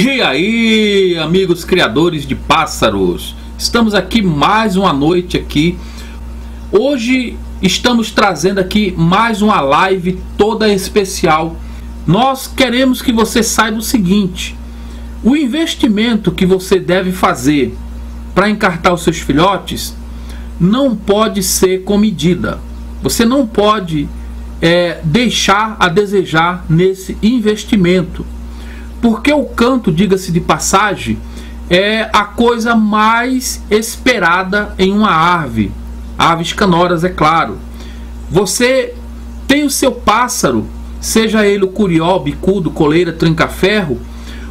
E aí, amigos criadores de pássaros, estamos aqui mais uma noite aqui. Hoje estamos trazendo aqui mais uma live toda especial. Nós queremos que você saiba o seguinte: o investimento que você deve fazer para encartar os seus filhotes não pode ser com medida. Você não pode é, deixar a desejar nesse investimento porque o canto, diga-se de passagem, é a coisa mais esperada em uma ave. Aves canoras, é claro. Você tem o seu pássaro, seja ele o curió, bicudo, coleira, tranca-ferro.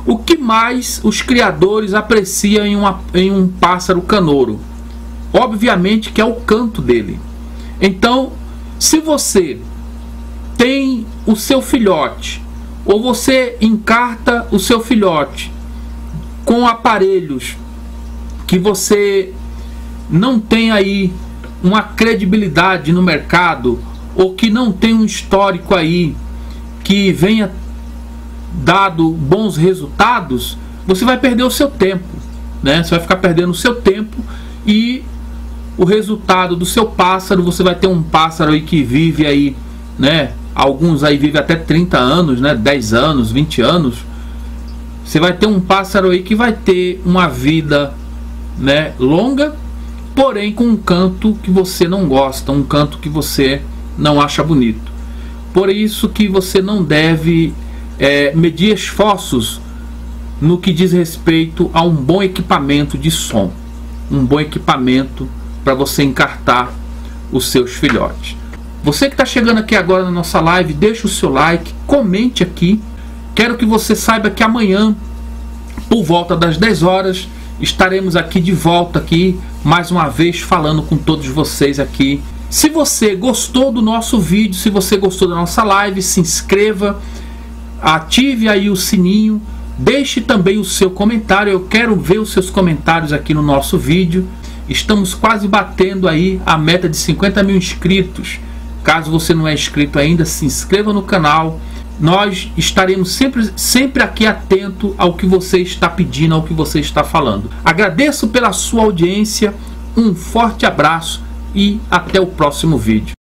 O que mais os criadores apreciam em, uma, em um pássaro canouro? Obviamente que é o canto dele. Então, se você tem o seu filhote ou você encarta o seu filhote com aparelhos que você não tem aí uma credibilidade no mercado ou que não tem um histórico aí que venha dado bons resultados, você vai perder o seu tempo, né? Você vai ficar perdendo o seu tempo e o resultado do seu pássaro, você vai ter um pássaro aí que vive aí, né, alguns aí vivem até 30 anos, né? 10 anos, 20 anos. Você vai ter um pássaro aí que vai ter uma vida né, longa, porém com um canto que você não gosta, um canto que você não acha bonito. Por isso que você não deve é, medir esforços no que diz respeito a um bom equipamento de som, um bom equipamento para você encartar os seus filhotes. Você que está chegando aqui agora na nossa live, deixa o seu like, comente aqui. Quero que você saiba que amanhã, por volta das 10 horas, estaremos aqui de volta aqui, mais uma vez falando com todos vocês aqui. Se você gostou do nosso vídeo, se você gostou da nossa live, se inscreva, ative aí o sininho, deixe também o seu comentário. Eu quero ver os seus comentários aqui no nosso vídeo. Estamos quase batendo aí a meta de 50 mil inscritos. Caso você não é inscrito ainda, se inscreva no canal. Nós estaremos sempre, sempre aqui atento ao que você está pedindo, ao que você está falando. Agradeço pela sua audiência, um forte abraço e até o próximo vídeo.